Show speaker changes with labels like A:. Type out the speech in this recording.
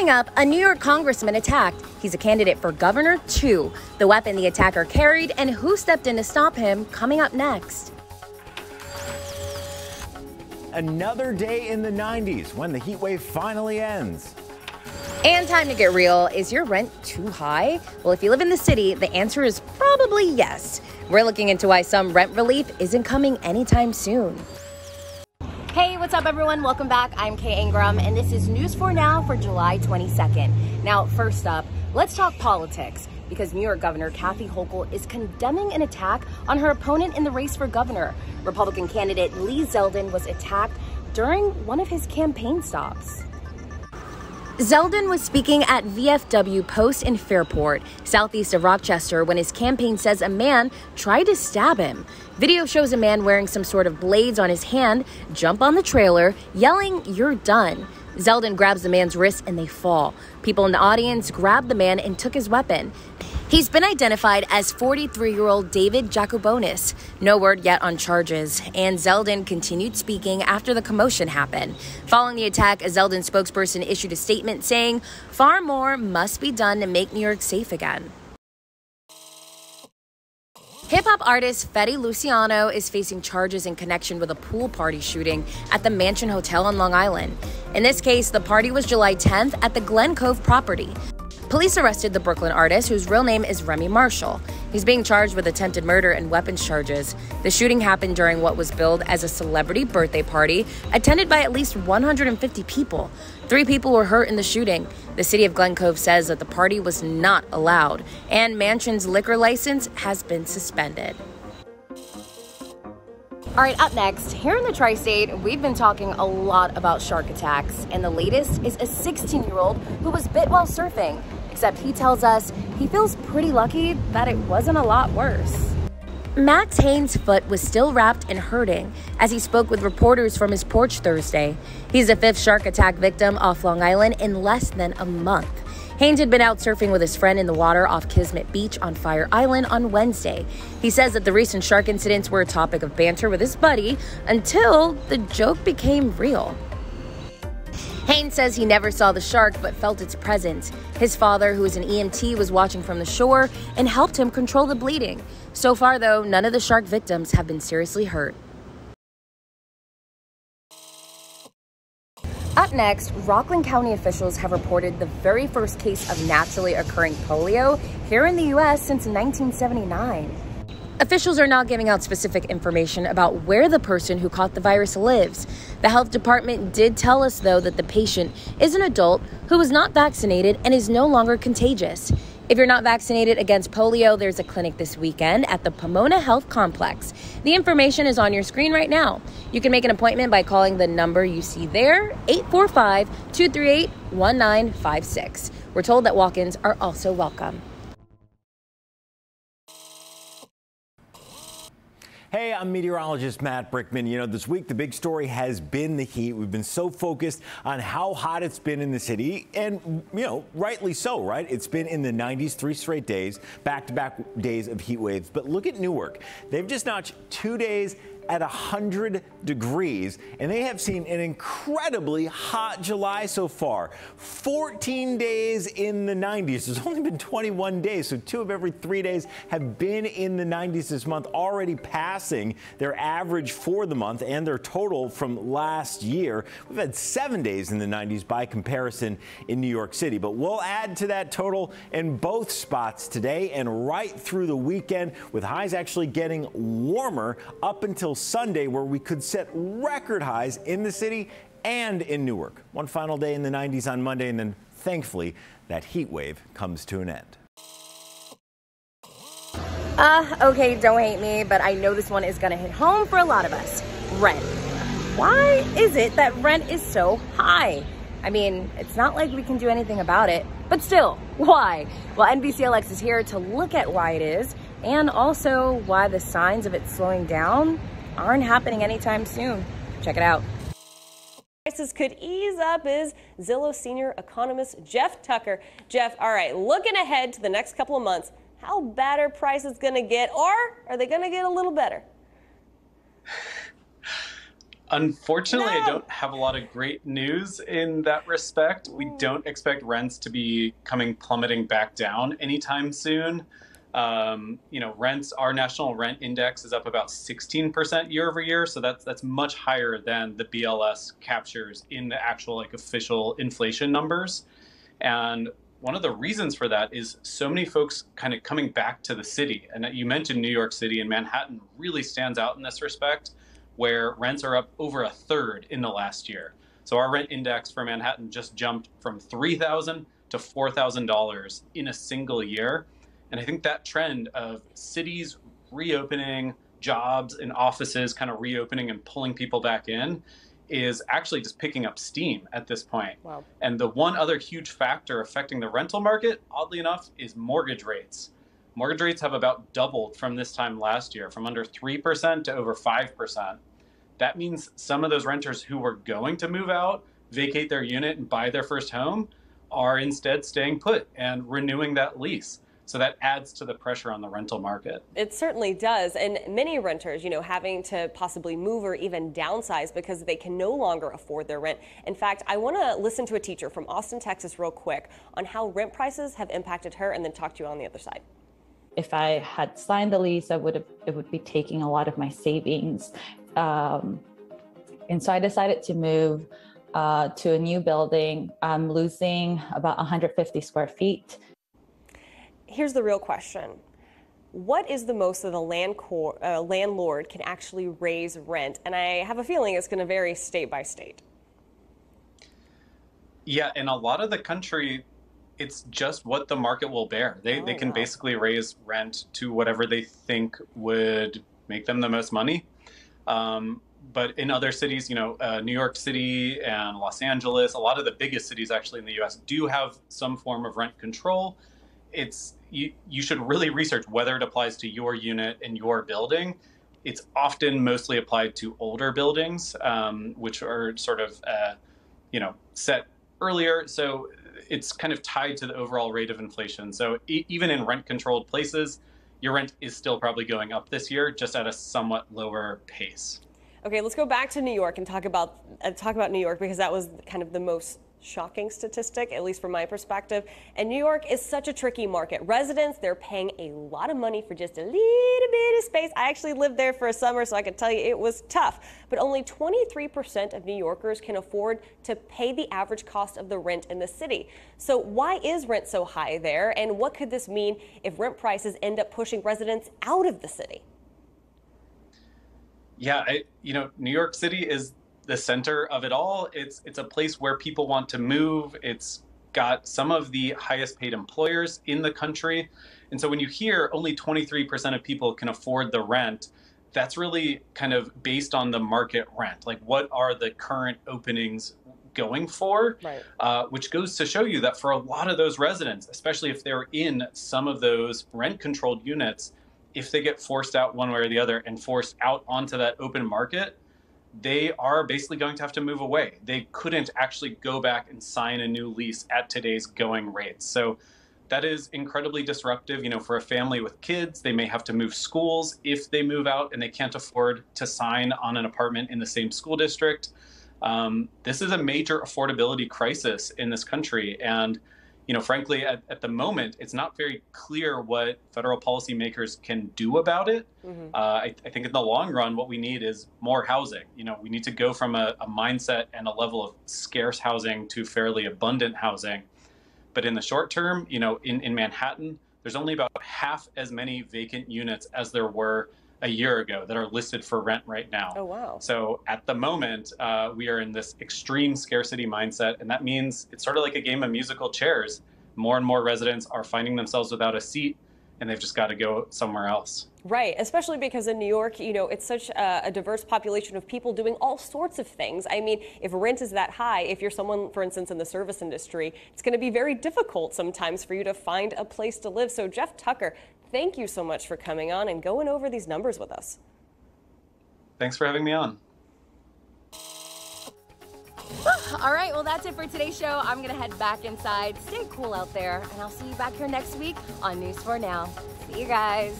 A: Coming up, a New York congressman attacked. He's a candidate for governor, too. The weapon the attacker carried and who stepped in to stop him coming up next.
B: Another day in the 90s when the heat wave finally ends.
A: And time to get real. Is your rent too high? Well, if you live in the city, the answer is probably yes. We're looking into why some rent relief isn't coming anytime soon. Hey, what's up, everyone? Welcome back. I'm Kay Angrum, and this is News 4 Now for July 22nd. Now, first up, let's talk politics because New York Governor Kathy Hochul is condemning an attack on her opponent in the race for governor. Republican candidate Lee Zeldin was attacked during one of his campaign stops. Zeldin was speaking at VFW Post in Fairport, southeast of Rochester, when his campaign says a man tried to stab him. Video shows a man wearing some sort of blades on his hand jump on the trailer, yelling, You're done. Zeldin grabs the man's wrist and they fall. People in the audience grabbed the man and took his weapon. He's been identified as 43 year old David Jakubonis. No word yet on charges. And Zeldin continued speaking after the commotion happened. Following the attack, a Zeldin spokesperson issued a statement saying, Far more must be done to make New York safe again. Hip hop artist Fetty Luciano is facing charges in connection with a pool party shooting at the Mansion Hotel on Long Island. In this case, the party was July 10th at the Glen Cove property. Police arrested the Brooklyn artist, whose real name is Remy Marshall. He's being charged with attempted murder and weapons charges. The shooting happened during what was billed as a celebrity birthday party, attended by at least 150 people. Three people were hurt in the shooting. The city of Glen Cove says that the party was not allowed, and Mansion's liquor license has been suspended. All right, up next, here in the tri state, we've been talking a lot about shark attacks, and the latest is a 16 year old who was bit while surfing except he tells us he feels pretty lucky that it wasn't a lot worse. Max Haynes' foot was still wrapped and hurting as he spoke with reporters from his porch Thursday. He's the fifth shark attack victim off Long Island in less than a month. Haynes had been out surfing with his friend in the water off Kismet Beach on Fire Island on Wednesday. He says that the recent shark incidents were a topic of banter with his buddy until the joke became real. Haynes says he never saw the shark but felt its presence. His father, who is an EMT, was watching from the shore and helped him control the bleeding. So far, though, none of the shark victims have been seriously hurt. Up next, Rockland County officials have reported the very first case of naturally occurring polio here in the U.S. since 1979. Officials are not giving out specific information about where the person who caught the virus lives. The health department did tell us, though, that the patient is an adult who was not vaccinated and is no longer contagious. If you're not vaccinated against polio, there's a clinic this weekend at the Pomona Health Complex. The information is on your screen right now. You can make an appointment by calling the number you see there, 845 238 1956. We're told that walk ins are also welcome.
B: Hey, I'm meteorologist Matt Brickman. You know, this week the big story has been the heat. We've been so focused on how hot it's been in the city, and, you know, rightly so, right? It's been in the 90s three straight days, back to back days of heat waves. But look at Newark. They've just notched two days at 100 degrees, and they have seen an incredibly hot July so far. 14 days in the 90s. There's only been 21 days, so two of every three days have been in the 90s this month, already passing their average for the month and their total from last year. We've had seven days in the 90s by comparison in New York City, but we'll add to that total in both spots today and right through the weekend, with highs actually getting warmer up until Sunday, where we could set record highs in the city and in Newark. One final day in the 90s on Monday, and then thankfully, that heat wave comes to an end.
A: Uh, okay, don't hate me, but I know this one is gonna hit home for a lot of us. Rent. Why is it that rent is so high? I mean, it's not like we can do anything about it, but still, why? Well, NBCLX is here to look at why it is and also why the signs of it slowing down aren't happening anytime soon. Check it out.
C: Prices could ease up is Zillow senior economist Jeff Tucker. Jeff, all right, looking ahead to the next couple of months, how bad are prices going to get, or are they going to get a little better?
D: Unfortunately,
C: No.
D: I don't have a lot of great news in that respect. We hmm. don't expect rents to be coming plummeting back down anytime soon. Um, you know, rents, our national rent index is up about 16% year over year. So that's, that's much higher than the BLS captures in the actual like official inflation numbers. And one of the reasons for that is so many folks kind of coming back to the city. And you mentioned New York City and Manhattan really stands out in this respect, where rents are up over a third in the last year. So our rent index for Manhattan just jumped from 3000 to $4,000 in a single year. And I think that trend of cities reopening, jobs and offices kind of reopening and pulling people back in is actually just picking up steam at this point.
C: Wow.
D: And the one other huge factor affecting the rental market, oddly enough, is mortgage rates. Mortgage rates have about doubled from this time last year, from under 3% to over 5%. That means some of those renters who were going to move out, vacate their unit, and buy their first home are instead staying put and renewing that lease. So that adds to the pressure on the rental market.
C: It certainly does. And many renters, you know, having to possibly move or even downsize because they can no longer afford their rent. In fact, I want to listen to a teacher from Austin, Texas, real quick on how rent prices have impacted her and then talk to you on the other side.
E: if I had signed the lease, I would have it would be taking a lot of my savings, um, and so I decided to move uh, to a new building. I'm losing about 150 square feet.
C: Here's the real question. What is the most that a land cor- uh, landlord can actually raise rent? And I have a feeling it's going to vary state by state.
D: Yeah, in a lot of the country, it's just what the market will bear. They, they
C: Oh,
D: can
C: wow.
D: basically raise rent to whatever they think would make them the most money. Um, but in other cities, you know, uh, New York City and Los Angeles, a lot of the biggest cities actually in the U.S. do have some form of rent control. It's you, you should really research whether it applies to your unit and your building. It's often mostly applied to older buildings, um, which are sort of, uh, you know, set earlier. So it's kind of tied to the overall rate of inflation. So e- even in rent controlled places, your rent is still probably going up this year, just at a somewhat lower pace.
C: Okay, let's go back to New York and talk about uh, talk about New York because that was kind of the most shocking statistic, at least from my perspective. And New York is such a tricky market. Residents, they're paying a lot of money for just a little bit of space. I actually lived there for a summer, so I can tell you it was tough. But only 23% of New Yorkers can afford to pay the average cost of the rent in the city. So why is rent so high there? And what could this mean if rent prices end up pushing residents out of the city?
D: Yeah, I, you know, New York City is the center of it all. It's it's a place where people want to move. It's got some of the highest paid employers in the country. And so when you hear only 23% of people can afford the rent, that's really kind of based on the market rent. Like what are the current openings going for?
C: Right.
D: Uh, which goes to show you that for a lot of those residents, especially if they're in some of those rent controlled units, if they get forced out one way or the other and forced out onto that open market, they are basically going to have to move away. They couldn't actually go back and sign a new lease at today's going rates. So that is incredibly disruptive. You know, for a family with kids, they may have to move schools if they move out and they can't afford to sign on an apartment in the same school district. Um, this is a major affordability crisis in this country. And, you know, frankly, at, at the moment, it's not very clear what federal policymakers can do about it. Uh, I, I think in the long run, what we need is more housing. You know, we need to go from a, a mindset and a level of scarce housing to fairly abundant housing. But in the short term, you know, in, in Manhattan, there's only about half as many vacant units as there were a year ago that are listed for rent right now.
C: Oh, wow.
D: So at the moment, uh, we are in this extreme scarcity mindset, and that means it's sort of like a game of musical chairs. More and more residents are finding themselves without a seat, and they've just got to go somewhere else.
C: Right, especially because in New York, you know, it's such a, a, diverse population of people doing all sorts of things. I mean, if rent is that high, if you're someone, for instance, in the service industry, it's going to be very difficult sometimes for you to find a place to live. So, Jeff Tucker, thank you so much for coming on and going over these numbers with us.
D: Thanks for having me on.
A: All right, well, that's it for today's show. I'm going to head back inside. Stay cool out there, and I'll see you back here next week on News 4 Now. See you guys.